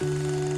Hey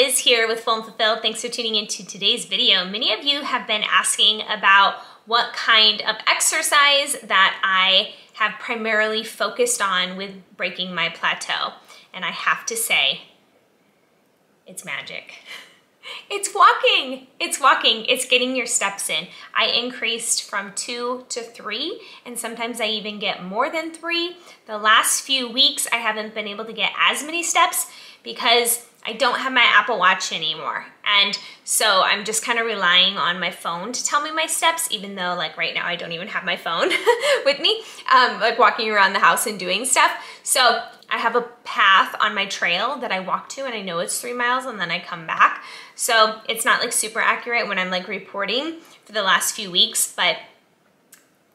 Liz here with Full and Fulfilled. Thanks for tuning into today's video. Many of you have been asking about what kind of exercise that I have primarily focused on with breaking my plateau. And I have to say, it's magic. It's walking. It's walking. It's getting your steps in. I increased from two to three, and sometimes I even get more than three. The last few weeks, I haven't been able to get as many steps because I don't have my Apple Watch anymore. And so I'm just kind of relying on my phone to tell me my steps, even though like right now I don't even have my phone with me, um, like walking around the house and doing stuff. So I have a path on my trail that I walk to and I know it's three miles and then I come back. So it's not like super accurate when I'm like reporting for the last few weeks, but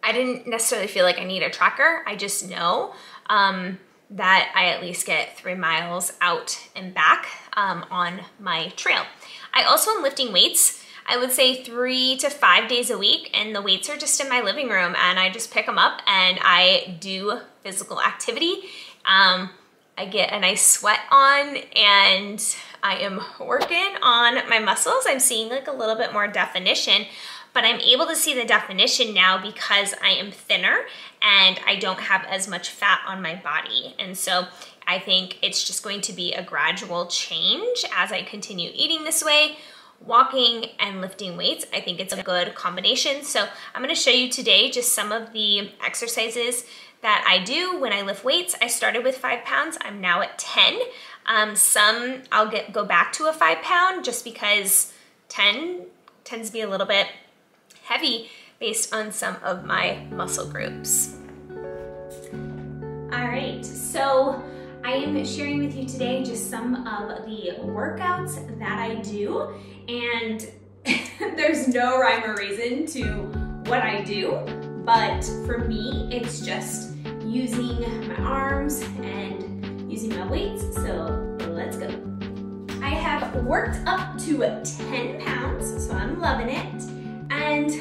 I didn't necessarily feel like I need a tracker. I just know. Um, that I at least get three miles out and back um, on my trail. I also am lifting weights. I would say three to five days a week and the weights are just in my living room and I just pick them up and I do physical activity. Um, I get a nice sweat on and I am working on my muscles. I'm seeing like a little bit more definition, but I'm able to see the definition now because I am thinner and I don't have as much fat on my body. And so I think it's just going to be a gradual change as I continue eating this way, walking and lifting weights. I think it's a good combination. So I'm gonna show you today just some of the exercises that I do when I lift weights. I started with five pounds, I'm now at 10. Um, some I'll get go back to a five pound just because 10 tends to be a little bit heavy based on some of my muscle groups. All right, so I am sharing with you today just some of the workouts that I do and there's no rhyme or reason to what I do, but for me, it's just using my arms and using my weights, so let's go. I have worked up to 10 pounds, so I'm loving it. And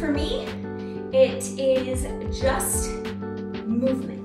for me, it is just movement.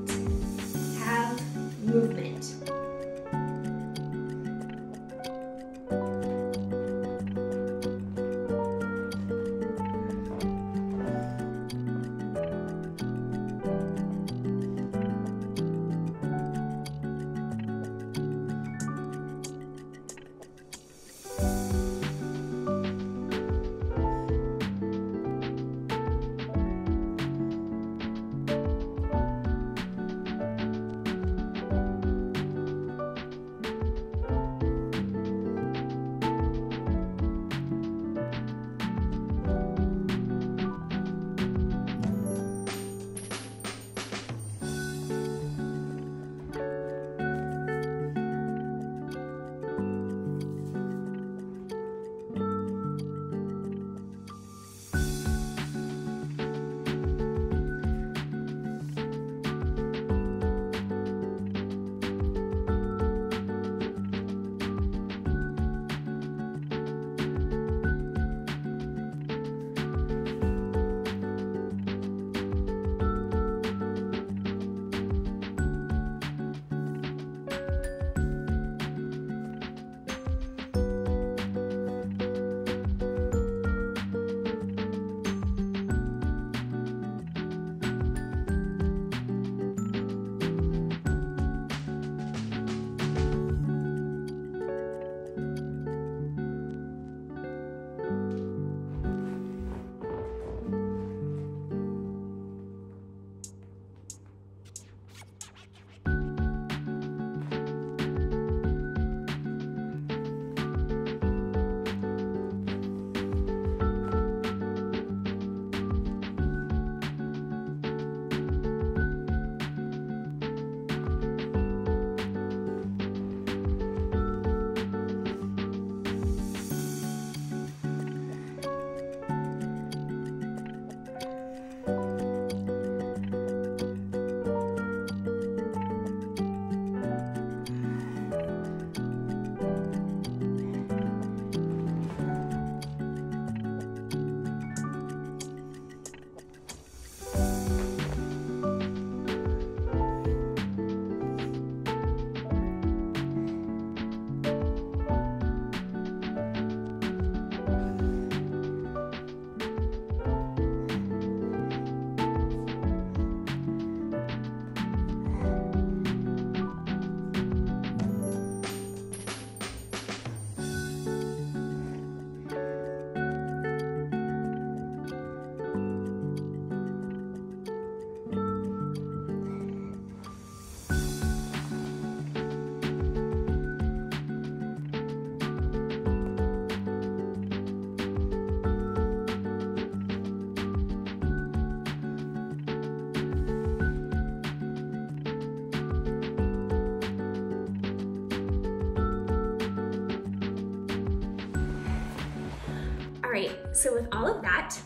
So with all of that,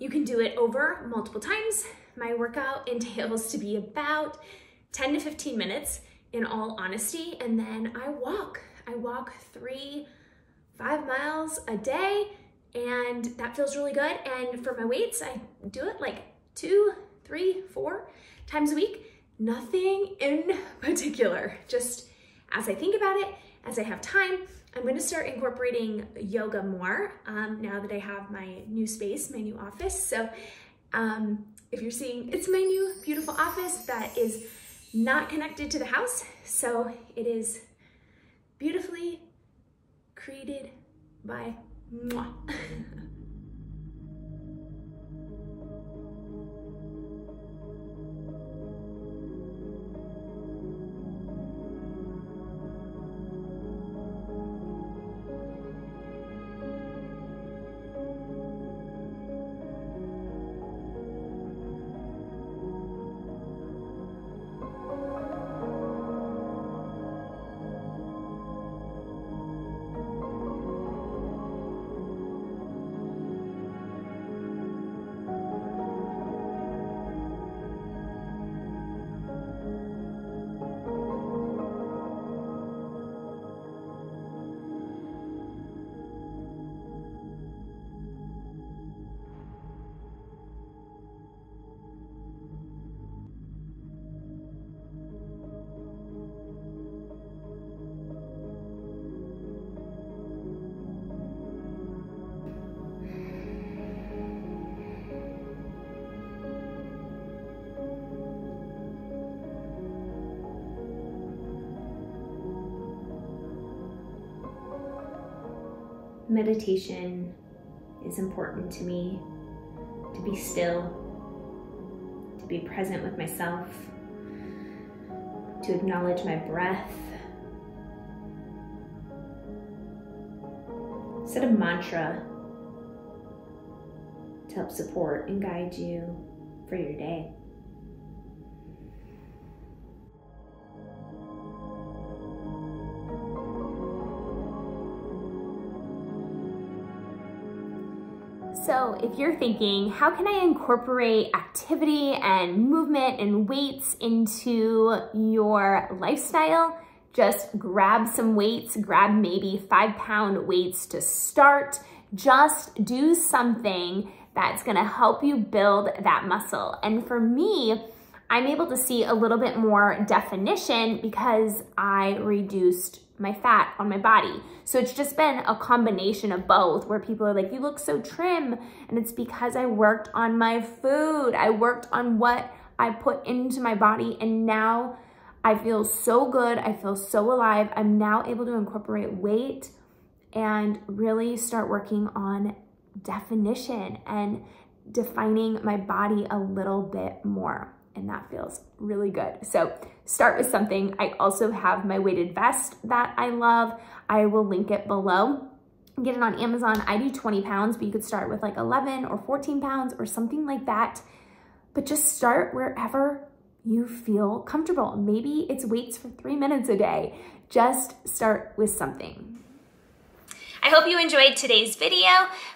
you can do it over multiple times. My workout entails to be about 10 to 15 minutes in all honesty, and then I walk. I walk three, five miles a day, and that feels really good. And for my weights, I do it like two, three, four times a week. Nothing in particular, just as I think about it, as I have time, I'm gonna start incorporating yoga more um, now that I have my new space, my new office. So um, if you're seeing, it's my new beautiful office that is not connected to the house. So it is beautifully created by. meditation is important to me to be still, to be present with myself, to acknowledge my breath. Set a mantra to help support and guide you for your day. So if you're thinking, how can I incorporate activity and movement and weights into your lifestyle? Just grab some weights, grab maybe five pound weights to start. Just do something that's gonna help you build that muscle. And for me, I'm able to see a little bit more definition because I reduced my fat on my body. So it's just been a combination of both where people are like, you look so trim. And it's because I worked on my food. I worked on what I put into my body. And now I feel so good. I feel so alive. I'm now able to incorporate weight and really start working on definition and defining my body a little bit more and that feels really good. So start with something. I also have my weighted vest that I love. I will link it below. Get it on Amazon. I do 20 pounds, but you could start with like 11 or 14 pounds or something like that. But just start wherever you feel comfortable. Maybe it's weights for three minutes a day. Just start with something. I hope you enjoyed today's video.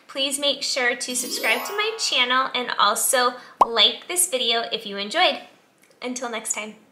Please make sure to subscribe to my channel and also like this video if you enjoyed. Until next time.